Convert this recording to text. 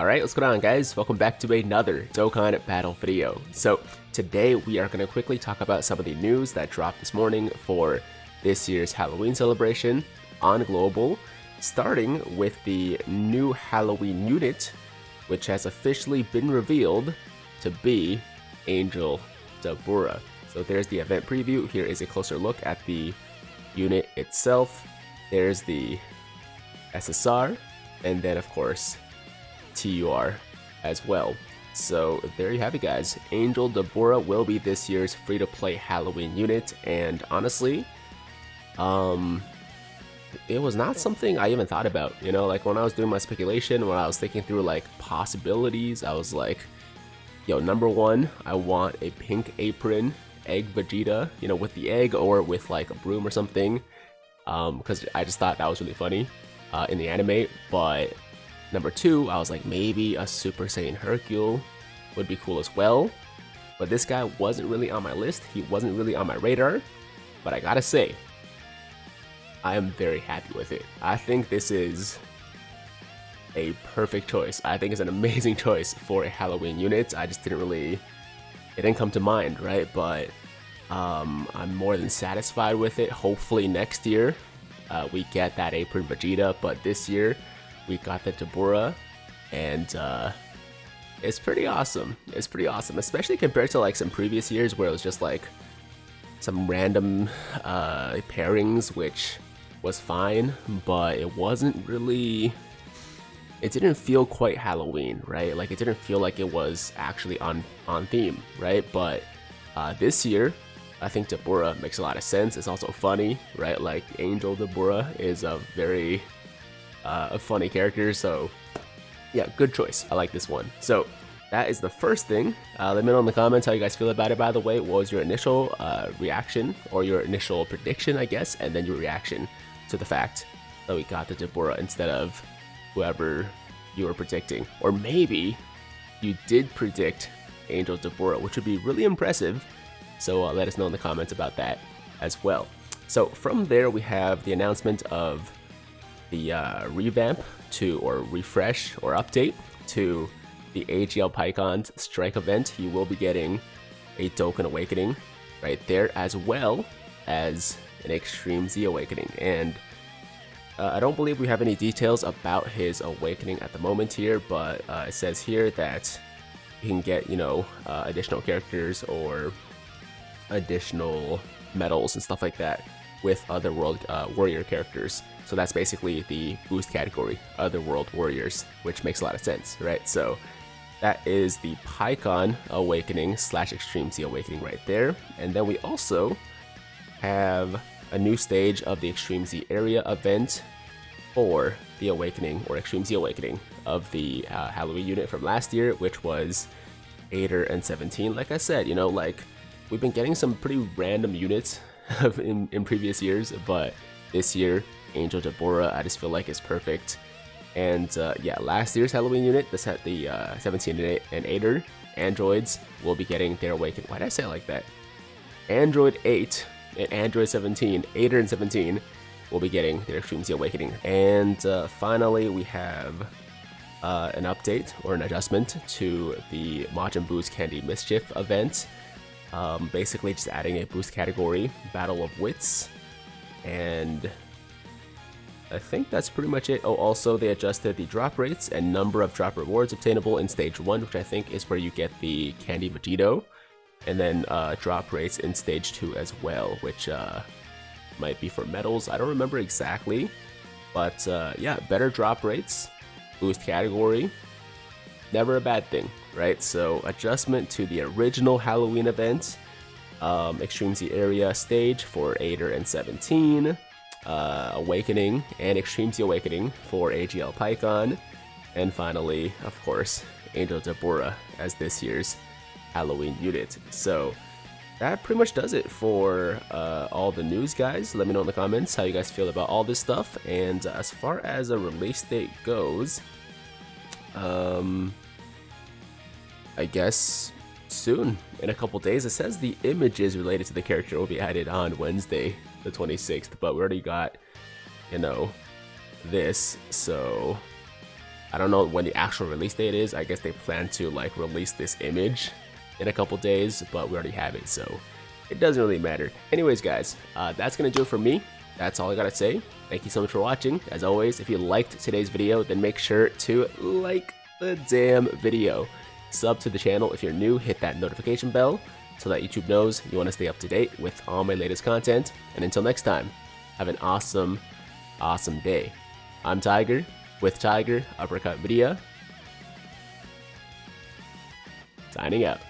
Alright, what's going on guys? Welcome back to another Dokkan Battle video. So, today we are going to quickly talk about some of the news that dropped this morning for this year's Halloween celebration on Global, starting with the new Halloween unit, which has officially been revealed to be Angel Dabura. So there's the event preview, here is a closer look at the unit itself, there's the SSR, and then of course TUR as well. So there you have it guys, Angel Dabura will be this year's free-to-play Halloween unit, and honestly, um, it was not something I even thought about, you know, like when I was doing my speculation, when I was thinking through like possibilities, I was like, yo, number one, I want a pink apron egg Vegeta, you know, with the egg or with like a broom or something, um, because I just thought that was really funny uh, in the anime, but Number two, I was like, maybe a Super Saiyan Hercule would be cool as well. But this guy wasn't really on my list. He wasn't really on my radar. But I gotta say, I am very happy with it. I think this is a perfect choice. I think it's an amazing choice for a Halloween unit. I just didn't really, it didn't come to mind, right? But um, I'm more than satisfied with it. Hopefully next year uh, we get that Apron Vegeta, but this year we got the Dabura, and uh, it's pretty awesome. It's pretty awesome, especially compared to like some previous years where it was just like some random uh, pairings, which was fine, but it wasn't really. It didn't feel quite Halloween, right? Like it didn't feel like it was actually on on theme, right? But uh, this year, I think Dabura makes a lot of sense. It's also funny, right? Like Angel Dabura is a very uh, a funny character. So yeah, good choice. I like this one. So that is the first thing. Uh, let me know in the comments how you guys feel about it. By the way, what was your initial uh, reaction or your initial prediction, I guess, and then your reaction to the fact that we got the Dabura instead of whoever you were predicting, or maybe you did predict Angel Dabura, which would be really impressive. So uh, let us know in the comments about that as well. So from there, we have the announcement of the uh, revamp to or refresh or update to the AGL Pikkon's Strike event, you will be getting a Dokkan Awakening right there, as well as an Extreme Z Awakening. And uh, I don't believe we have any details about his awakening at the moment here, but uh, it says here that you can get, you know, uh, additional characters or additional medals and stuff like that with other world uh, warrior characters. So that's basically the boost category, Other World Warriors, which makes a lot of sense, right? So that is the Pikkon Awakening slash Extreme Z Awakening right there. And then we also have a new stage of the Extreme Z area event for the Awakening or Extreme Z Awakening of the uh, Halloween unit from last year, which was Eighter and 17. Like I said, you know, like we've been getting some pretty random units in, in previous years, but this year Angel Dabura, I just feel like is perfect. And uh, yeah, last year's Halloween unit, the set the uh, 17 and 8er androids will be getting their awakening. Why did I say like that? Android 8 and Android 17, 8er and 17 will be getting their Extreme Z Awakening. And uh, finally, we have uh, an update or an adjustment to the Majin Buu's Candy Mischief event. Um, basically, just adding a boost category, Battle of Wits, and I think that's pretty much it. Oh, also they adjusted the drop rates and number of drop rewards obtainable in stage 1, which I think is where you get the Candy Vegito, and then uh, drop rates in stage 2 as well, which uh, might be for medals. I don't remember exactly, but uh, yeah, better drop rates, boost category, never a bad thing, right? So adjustment to the original Halloween event, um, Extreme Z area stage for 8er and 17, uh, Awakening and Extreme Z Awakening for AGL Pikkon, and finally, of course, Angel Dabura as this year's Halloween unit. So that pretty much does it for uh, all the news, guys. Let me know in the comments how you guys feel about all this stuff. And as far as a release date goes, um, I guess soon, in a couple days. It says the images related to the character will be added on Wednesday, the 26th, but we already got, you know, this, so I don't know when the actual release date is. I guess they plan to like release this image in a couple days, but we already have it, so it doesn't really matter. Anyways, guys, uh, that's gonna do it for me. That's all I gotta say. Thank you so much for watching. As always, if you liked today's video, then make sure to like the damn video. Sub to the channel if you're new, hit that notification bell so that YouTube knows you want to stay up to date with all my latest content. And until next time, have an awesome, awesome day. I'm Tiger with Tiger Uppercut Media. Signing out.